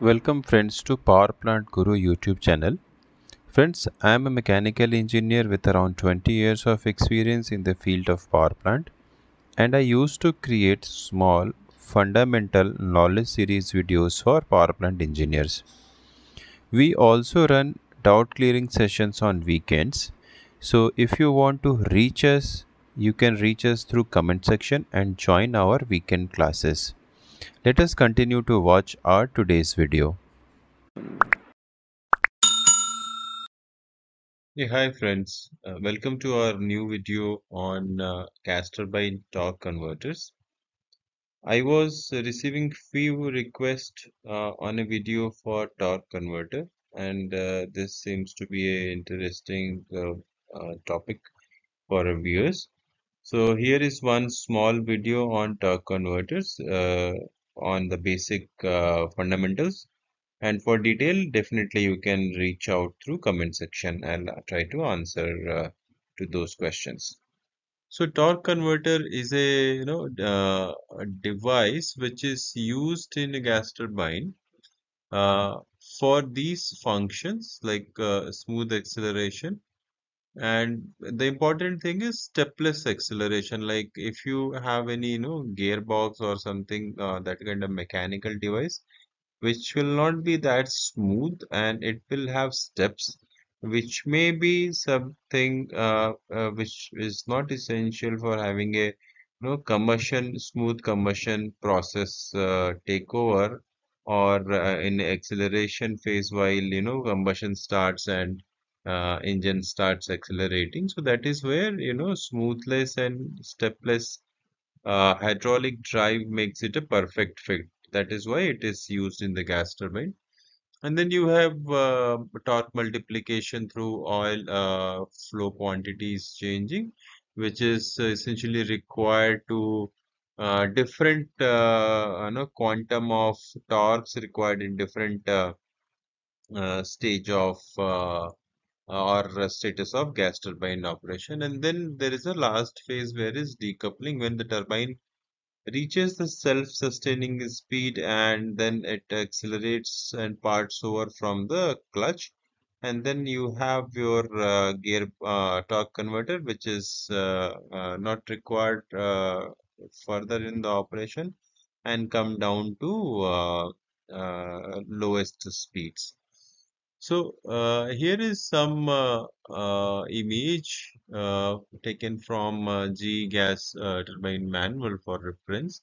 Welcome friends to Power Plant Guru YouTube channel. Friends, I am a mechanical engineer with around 20 years of experience in the field of power plant and I used to create small fundamental knowledge series videos for power plant engineers. We also run doubt clearing sessions on weekends. So if you want to reach us, you can reach us through comment section and join our weekend classes. Let us continue to watch our today's video. Hey, hi friends. Uh, welcome to our new video on uh, gas turbine torque converters. I was receiving few requests uh, on a video for torque converter and uh, this seems to be a interesting uh, uh, topic for our viewers. So here is one small video on torque converters on the basic fundamentals. And for detail definitely you can reach out through comment section and try to answer uh, to those questions. So torque converter is a you know uh, a device which is used in a gas turbine uh, for these functions like uh, smooth acceleration and the important thing is stepless acceleration. Like if you have any you know gearbox or something uh, that kind of mechanical device which will not be that smooth and it will have steps which may be something uh, uh, which is not essential for having a you know combustion smooth combustion process uh, or uh, in acceleration phase while you know combustion starts and uh, engine starts accelerating so that is where you know smoothless and stepless uh, hydraulic drive makes it a perfect fit that is why it is used in the gas turbine. And then you have uh, torque multiplication through oil uh, flow quantities changing, which is essentially required to uh, different uh, you know, quantum of torques required in different uh, uh, stage of or status of gas turbine operation. And then there is a last phase where is decoupling when the turbine reaches the self-sustaining speed and then it accelerates and parts over from the clutch and then you have your uh, gear uh, torque converter which is uh, uh not required uh, further in the operation and come down to uh, lowest speeds so uh, here is some uh, uh, image uh, taken from uh, GE gas uh, turbine manual for reference.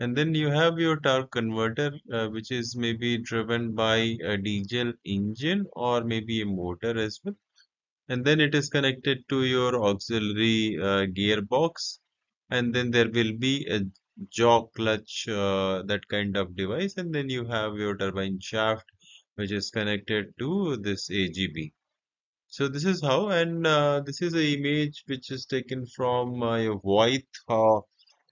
And then you have your torque converter, which is maybe driven by a diesel engine or maybe a motor as well. And then it is connected to your auxiliary gearbox. And then there will be a jaw clutch, that kind of device. And then you have your turbine shaft which is connected to this AGB. So this is how, and uh, this is an image which is taken from a Voith, uh,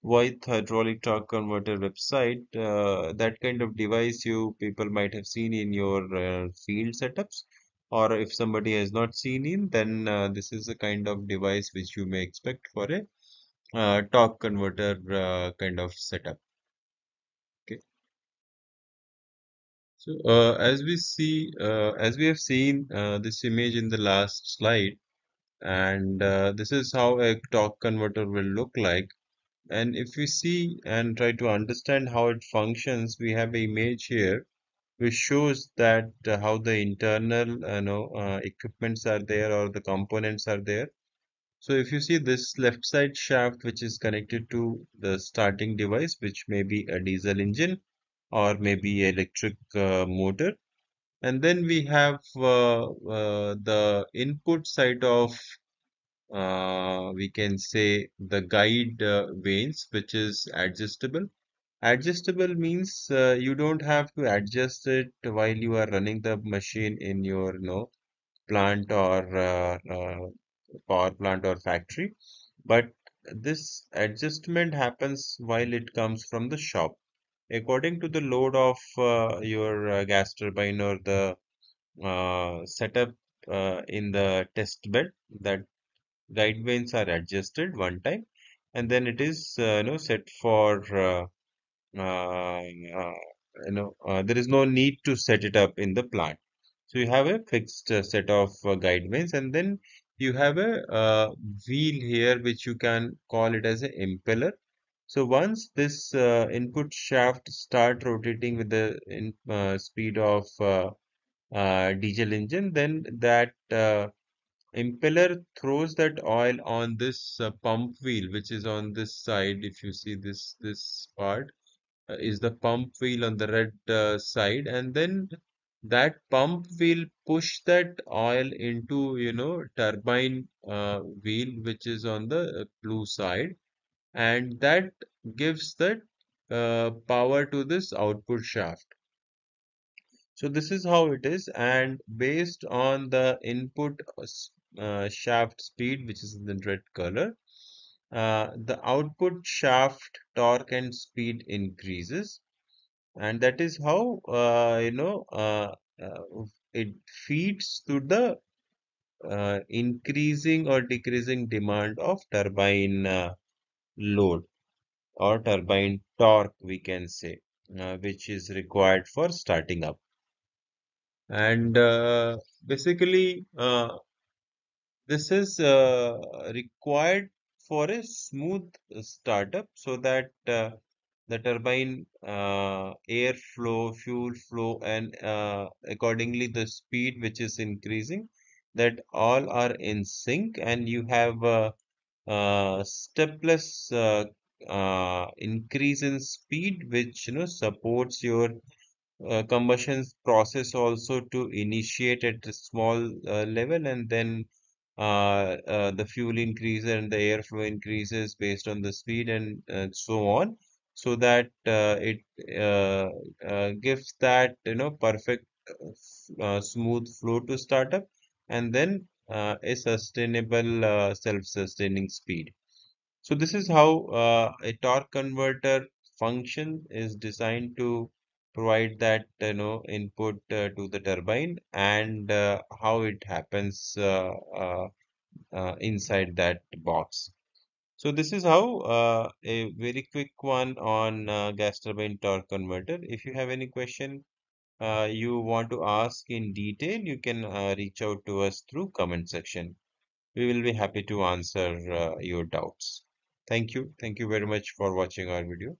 Voith hydraulic torque converter website. Uh, that kind of device you people might have seen in your uh, field setups, or if somebody has not seen in, then uh, this is a kind of device which you may expect for a uh, torque converter kind of setup. So, uh, as we see, uh, as we have seen uh, this image in the last slide, and uh, this is how a torque converter will look like. And if we see and try to understand how it functions, we have an image here which shows that uh, how the internal you know uh, equipments are there or the components are there. So if you see this left side shaft which is connected to the starting device which may be a diesel engine or maybe electric uh, motor. And then we have uh, uh, the input side of uh, we can say the guide uh, vanes which is adjustable. Adjustable means uh, you don't have to adjust it while you are running the machine in your you know plant or power plant or factory. But this adjustment happens while it comes from the shop according to the load of uh, your uh, gas turbine or the uh, setup uh, in the test bed that guide vanes are adjusted one time and then it is you know set for you know, there is no need to set it up in the plant. So you have a fixed set of uh, guidelines, and then you have a uh, wheel here, which you can call it as an impeller. So once this uh, input shaft start rotating with the in, uh, speed of uh, uh, diesel engine, then that uh, impeller throws that oil on this uh, pump wheel, which is on this side. If you see this this part is the pump wheel on the red side, and then that pump will push that oil into you know turbine wheel, which is on the blue side, and that gives the uh, power to this output shaft. So this is how it is, and based on the input uh, uh, shaft speed, which is in the red color, uh, the output shaft torque and speed increases, and that is how uh, you know uh, it feeds to the increasing or decreasing demand of turbine load or turbine torque, we can say, uh, which is required for starting up. And uh, basically, uh, this is uh, required for a smooth startup so that uh, the turbine uh, air flow, fuel flow, and accordingly the speed which is increasing, that all are in sync, and you have stepless uh, uh, increase in speed, which you know supports your uh, combustion process also to initiate at a small uh, level and then uh, uh, the fuel increases and the airflow increases based on the speed and uh, so on. So that uh, it uh, uh, gives that you know perfect uh, uh, smooth flow to startup and then uh, a sustainable uh, self-sustaining speed so this is how uh, a torque converter function is designed to provide that you know input uh, to the turbine and uh, how it happens uh, uh, uh, inside that box. So this is how uh, a very quick one on uh, gas turbine torque converter. If you have any question uh, you want to ask in detail, you can uh, reach out to us through comment section. We will be happy to answer uh, your doubts. Thank you. Thank you very much for watching our video.